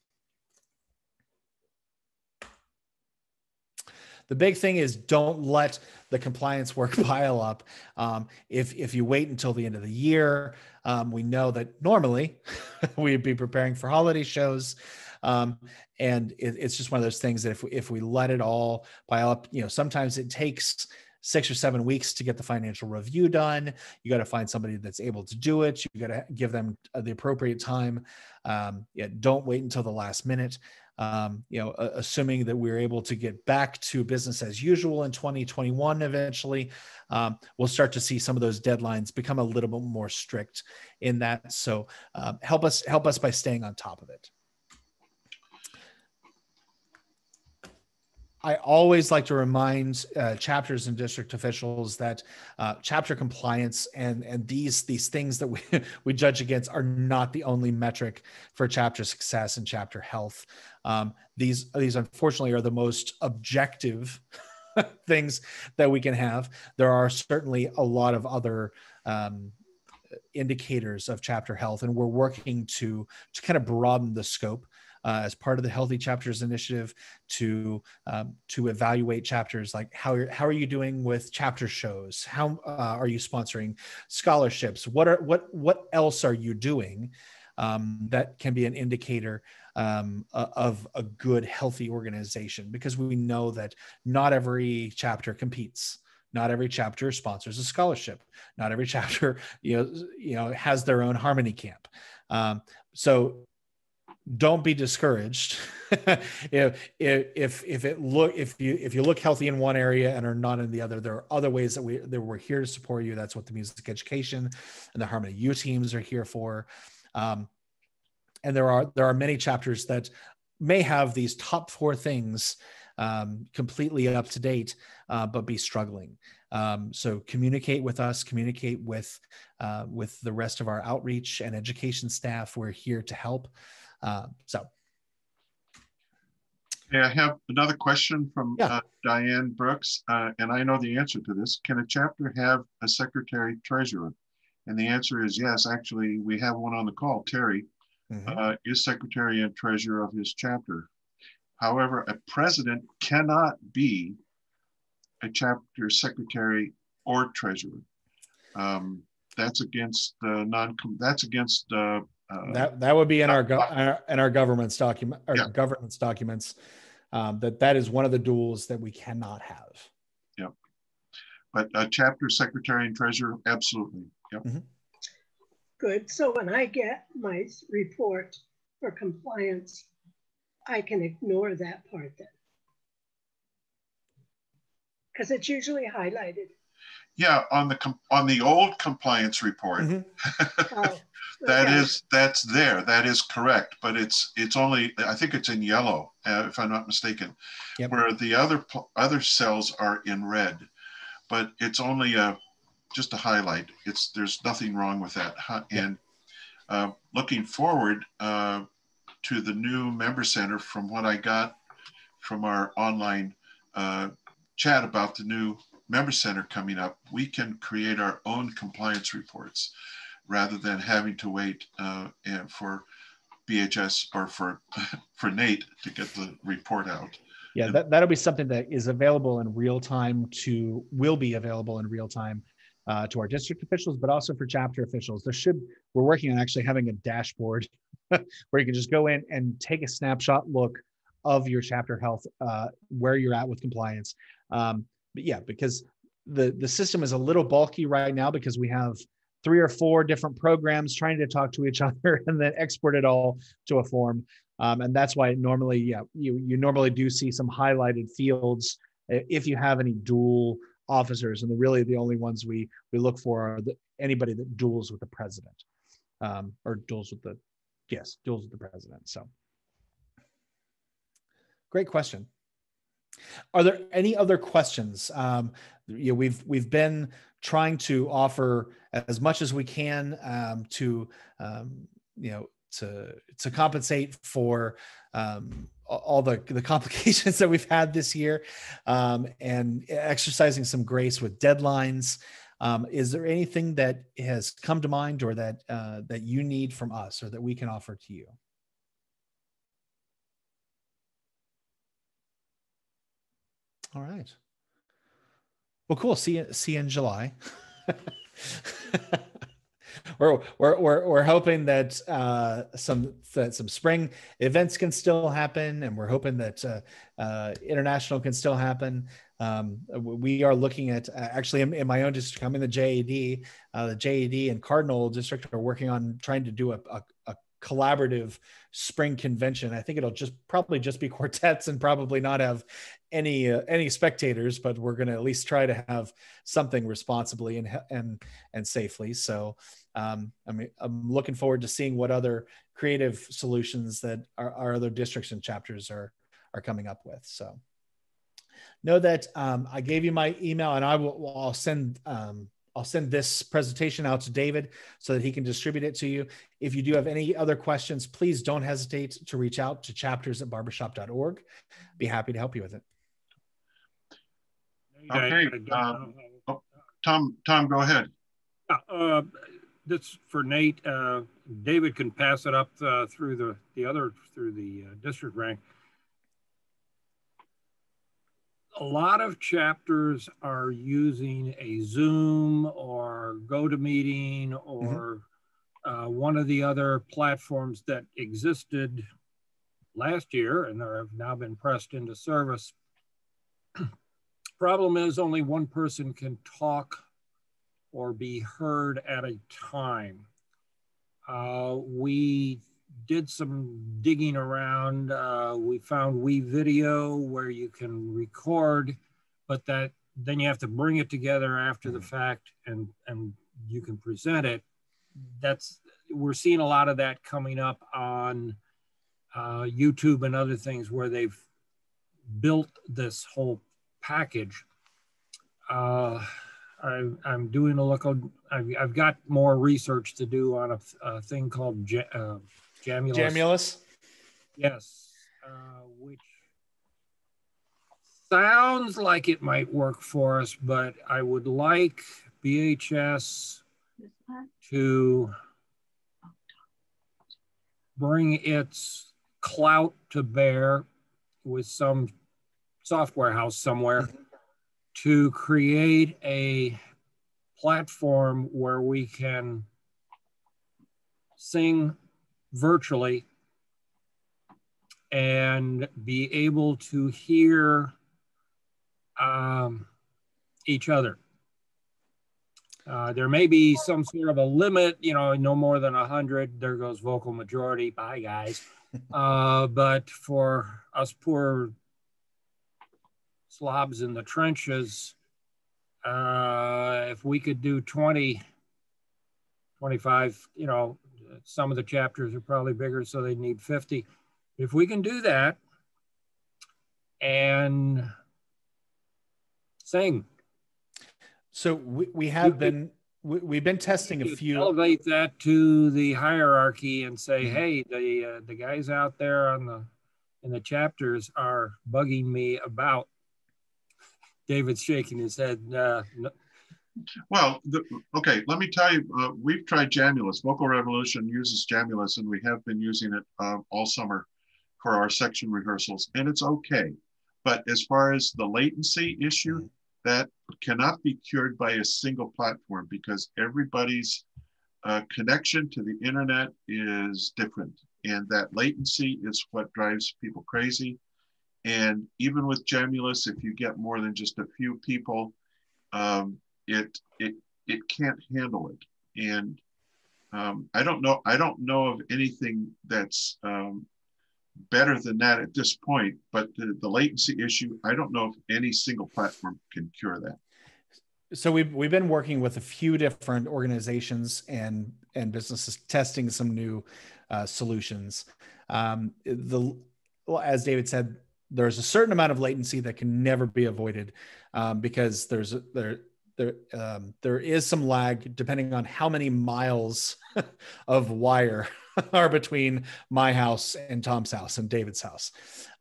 the big thing is don't let the compliance work pile up. Um, if if you wait until the end of the year, um, we know that normally we'd be preparing for holiday shows. Um, and it, it's just one of those things that if we, if we let it all pile up, you know, sometimes it takes six or seven weeks to get the financial review done. You got to find somebody that's able to do it. You got to give them the appropriate time. Um, yeah, don't wait until the last minute. Um, you know, assuming that we're able to get back to business as usual in 2021 eventually, um, we'll start to see some of those deadlines become a little bit more strict in that. So uh, help us help us by staying on top of it. I always like to remind uh, chapters and district officials that uh, chapter compliance and and these these things that we we judge against are not the only metric for chapter success and chapter health. Um, these these unfortunately are the most objective things that we can have. There are certainly a lot of other um, indicators of chapter health, and we're working to to kind of broaden the scope uh, as part of the Healthy Chapters Initiative to um, to evaluate chapters like how how are you doing with chapter shows? How uh, are you sponsoring scholarships? What are what what else are you doing um, that can be an indicator um, of a good healthy organization? Because we know that not every chapter competes not every chapter sponsors a scholarship not every chapter you know you know has their own harmony camp um, so don't be discouraged. If, if if it look if you if you look healthy in one area and are not in the other there are other ways that we that we're here to support you. That's what the music education and the harmony u teams are here for. Um, and there are there are many chapters that may have these top four things um, completely up to date uh, but be struggling. Um, so communicate with us communicate with uh, with the rest of our outreach and education staff. We're here to help uh, so.
Okay, I have another question from yeah. uh, Diane Brooks, uh, and I know the answer to this. Can a chapter have a secretary treasurer? And the answer is yes. Actually, we have one on the call. Terry mm-hmm. uh, is secretary and treasurer of his chapter. However, a president cannot be a chapter secretary or treasurer. Um, that's against the non. That's against uh,
uh, that that would be in our, go- in our government's document our yeah. government's documents um, that that is one of the duels that we cannot have.
Yep. But a chapter secretary and treasurer, absolutely. Yep. Mm-hmm.
Good. So when I get my report for compliance, I can ignore that part then. Because it's usually highlighted.
Yeah, on the on the old compliance report. Mm-hmm. oh. That okay. is that's there. That is correct, but it's it's only I think it's in yellow, uh, if I'm not mistaken, yep. where the other other cells are in red, but it's only a just a highlight. It's there's nothing wrong with that. And uh, looking forward uh, to the new member center, from what I got from our online uh, chat about the new member center coming up, we can create our own compliance reports rather than having to wait uh, for BHS or for for Nate to get the report out.
Yeah, that, that'll be something that is available in real time to will be available in real time uh, to our district officials, but also for chapter officials. There should we're working on actually having a dashboard where you can just go in and take a snapshot look of your chapter health, uh, where you're at with compliance. Um, but yeah, because the the system is a little bulky right now because we have three or four different programs trying to talk to each other and then export it all to a form. Um, and that's why normally, yeah, you, you normally do see some highlighted fields if you have any dual officers. And the, really the only ones we, we look for are the, anybody that duels with the president um, or duels with the, yes, duels with the president. So great question. Are there any other questions? Um, you know, we've we've been trying to offer as much as we can um, to um, you know to to compensate for um, all the the complications that we've had this year um, and exercising some grace with deadlines. Um, is there anything that has come to mind or that uh, that you need from us or that we can offer to you? All right. Well, cool. See you, see you in July. we're, we're, we're, we're hoping that uh, some that some spring events can still happen, and we're hoping that uh, uh, international can still happen. Um, we are looking at uh, actually in, in, my own district. I'm in the JAD. Uh, the JAD and Cardinal district are working on trying to do a, a, a collaborative spring convention. I think it'll just probably just be quartets and probably not have any uh, any spectators, but we're going to at least try to have something responsibly and and and safely. So um, I mean, I'm looking forward to seeing what other creative solutions that our, our other districts and chapters are are coming up with. So know that um, I gave you my email, and I will I'll send um, I'll send this presentation out to David so that he can distribute it to you. If you do have any other questions, please don't hesitate to reach out to chapters at barbershop.org. Be happy to help you with it.
Okay. Uh, oh, Tom, Tom, go ahead.
Uh, this for Nate. Uh, David can pass it up uh, through the, the other, through the uh, district rank. a lot of chapters are using a Zoom or GoToMeeting or mm-hmm. uh, one of the other platforms that existed last year and have now been pressed into service. Problem is, only one person can talk or be heard at a time. Uh, we did some digging around. Uh, we found WeVideo where you can record, but that then you have to bring it together after the fact and and you can present it. That's we're seeing a lot of that coming up on uh, YouTube and other things where they've built this whole package. Uh, I, am doing a look. I've, I've, got more research to do on a, a thing called uh, Jamulus.
Jamulus.
Yes, uh, which sounds like it might work for us, but I would like BHS to bring its clout to bear with some software house somewhere to create a platform where we can sing virtually and be able to hear um, each other. Uh, there may be some sort of a limit, you know, no more than 100. There goes vocal majority. Bye, guys. Uh, but for us poor slobs in the trenches, uh, if we could do 20, 25, you know, some of the chapters are probably bigger, so they need 50. If we can do that and sing.
So we, we have been we, have been testing a few
elevate that to the hierarchy and say mm-hmm. hey the uh, the guys out there on the in the chapters are bugging me about david's shaking his head uh, no,
well, the, okay, let me tell you, uh, we've tried Jamulus. Vocal Revolution uses Jamulus, and we have been using it uh, all summer for our section rehearsals, and it's okay. But as far as the latency issue, mm-hmm. that cannot be cured by a single platform because everybody's uh, connection to the internet is different. And that latency is what drives people crazy. And even with Jamulus, if you get more than just a few people, um, it it it can't handle it. And um, i don't know i don't know of anything that's um, better than that at this point but the, the latency issue i don't know if any single platform can cure that.
So we've, we've been working with a few different organizations and and businesses testing some new uh, solutions. Um, the as david said there's a certain amount of latency that can never be avoided um, because there's there there um, there is some lag depending on how many miles of wire are between my house and Tom's house and David's house.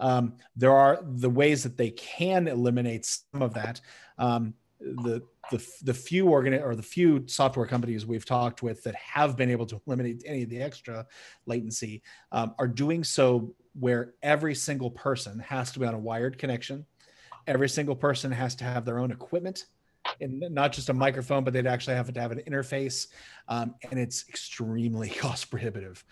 Um, there are the ways that they can eliminate some of that. Um, the the the few organ or the few software companies we've talked with that have been able to eliminate any of the extra latency um, are doing so where every single person has to be on a wired connection every single person has to have their own equipment and not just a microphone, but they'd actually have to have an interface. Um, and it's extremely cost prohibitive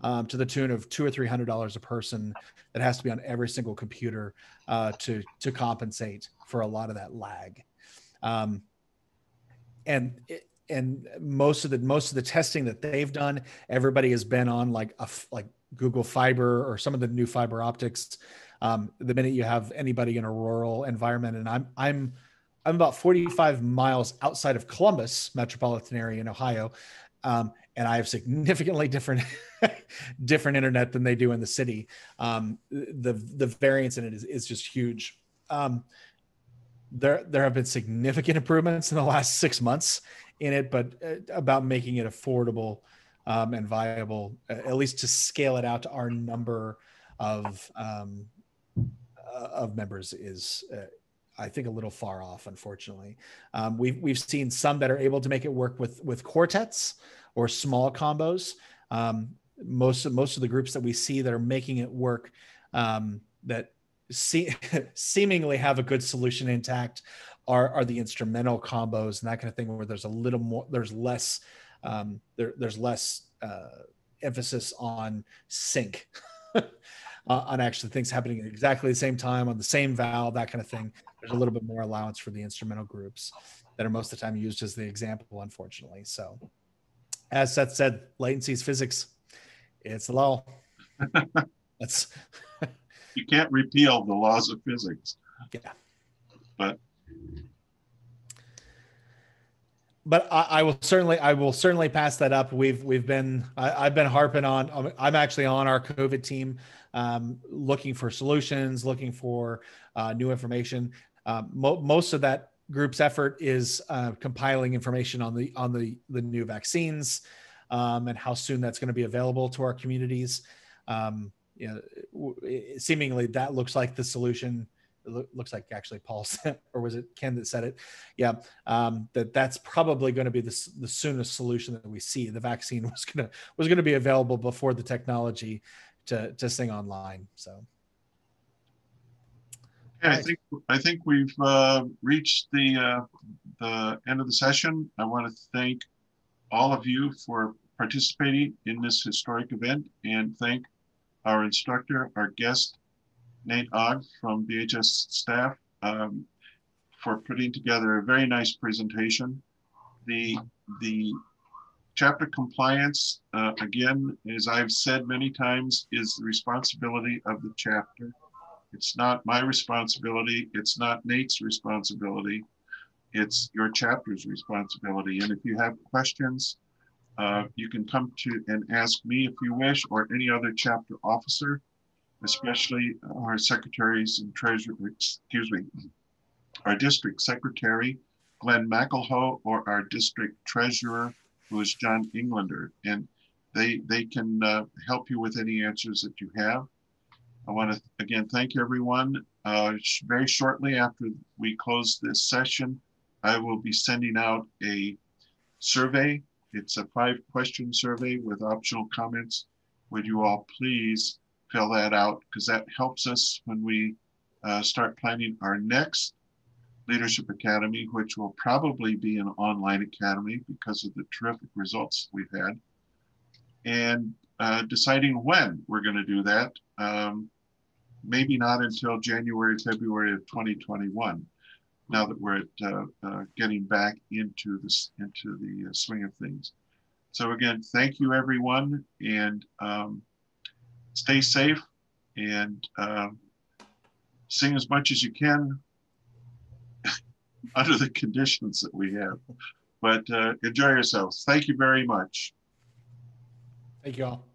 um, to the tune of two or three hundred dollars a person that has to be on every single computer uh, to to compensate for a lot of that lag. Um, and and most of the most of the testing that they've done, everybody has been on like a like Google Fiber or some of the new fiber optics. Um, the minute you have anybody in a rural environment, and I'm I'm I'm about 45 miles outside of Columbus metropolitan area in Ohio, um, and I have significantly different different internet than they do in the city. Um, the the variance in it is, is just huge. Um, there there have been significant improvements in the last six months in it, but uh, about making it affordable um, and viable, at least to scale it out to our number of um, uh, of members is. Uh, I think a little far off, unfortunately. Um, we've we've seen some that are able to make it work with with quartets or small combos. Um, most of most of the groups that we see that are making it work um, that see, seemingly have a good solution intact are, are the instrumental combos and that kind of thing where there's a little more there's less um, there, there's less uh, emphasis on sync uh, on actually things happening at exactly the same time on the same valve that kind of thing there's a little bit more allowance for the instrumental groups that are most of the time used as the example unfortunately so as seth said latency is physics it's the law that's
you can't repeal the laws of physics.
Yeah.
But
but I, I, will certainly I will certainly pass that up. We've we've been I, have been harping on. I'm actually on our COVID team, um, looking for solutions, looking for uh, new information. Um, mo- most of that group's effort is uh, compiling information on the on the the new vaccines um, and how soon that's going to be available to our communities. Um, you know, seemingly that looks like the solution. It looks like actually Paul said, or was it Ken that said it? Yeah, um, that that's probably going to be the, the soonest solution that we see. The vaccine was gonna was going to be available before the technology to to sing online. So.
Okay, I think I think we've uh, reached the uh, the end of the session. I want to thank all of you for participating in this historic event and thank our instructor, our guest, Nate Ogg from BHS staff, um, for putting together a very nice presentation. The, the chapter compliance, uh, again, as I've said many times, is the responsibility of the chapter. It's not my responsibility. It's not Nate's responsibility. It's your chapter's responsibility. And if you have questions, uh, you can come to and ask me if you wish, or any other chapter officer, especially our secretaries and treasurer, excuse me, our district secretary, Glenn McElhoe, or our district treasurer, who is John Englander. And they, they can uh, help you with any answers that you have. I want to again thank everyone. Uh, very shortly after we close this session, I will be sending out a survey it's a five question survey with optional comments. Would you all please fill that out? Because that helps us when we uh, start planning our next Leadership Academy, which will probably be an online academy because of the terrific results we've had. And uh, deciding when we're going to do that. Um, maybe not until January, February of 2021 now that we're at, uh, uh, getting back into this into the uh, swing of things. So again, thank you everyone, and um, stay safe and um, sing as much as you can under the conditions that we have. But uh, enjoy yourselves. Thank you very much.
Thank you all.